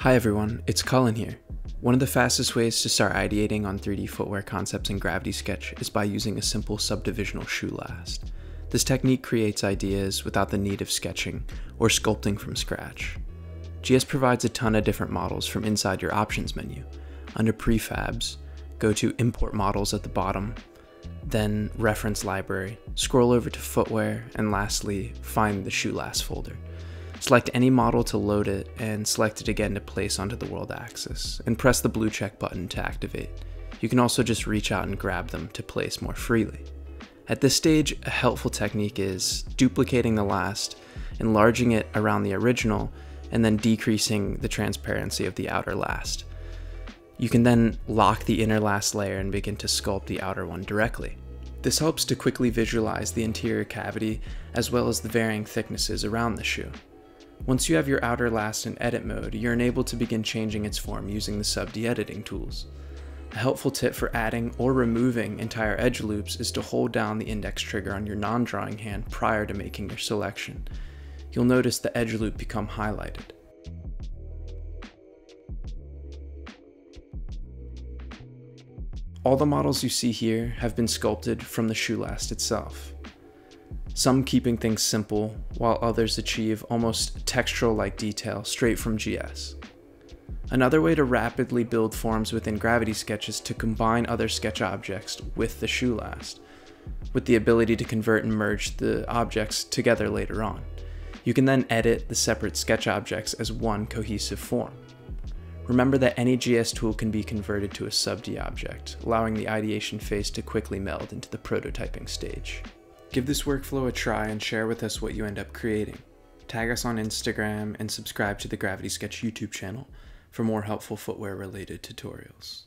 Hi everyone, it's Cullan here. One of the fastest ways to start ideating on 3D footwear concepts in Gravity Sketch is by using a simple subdivisional shoe last. This technique creates ideas without the need of sketching or sculpting from scratch. GS provides a ton of different models from inside your options menu. Under prefabs, go to import models at the bottom, then reference library, scroll over to footwear, and lastly, find the shoe last folder. Select any model to load it and select it again to place onto the world axis, and press the blue check button to activate. You can also just reach out and grab them to place more freely. At this stage, a helpful technique is duplicating the last, enlarging it around the original, and then decreasing the transparency of the outer last. You can then lock the inner last layer and begin to sculpt the outer one directly. This helps to quickly visualize the interior cavity as well as the varying thicknesses around the shoe. Once you have your outer last in edit mode, you're enabled to begin changing its form using the sub-D editing tools. A helpful tip for adding or removing entire edge loops is to hold down the index trigger on your non-drawing hand prior to making your selection. You'll notice the edge loop become highlighted. All the models you see here have been sculpted from the shoe last itself some keeping things simple, while others achieve almost textural like detail straight from GS. Another way to rapidly build forms within Gravity Sketch is to combine other sketch objects with the shoe last, with the ability to convert and merge the objects together later on. You can then edit the separate sketch objects as one cohesive form. Remember that any GS tool can be converted to a sub-D object, allowing the ideation phase to quickly meld into the prototyping stage. Give this workflow a try and share with us what you end up creating. Tag us on Instagram and subscribe to the Gravity Sketch YouTube channel for more helpful footwear related tutorials.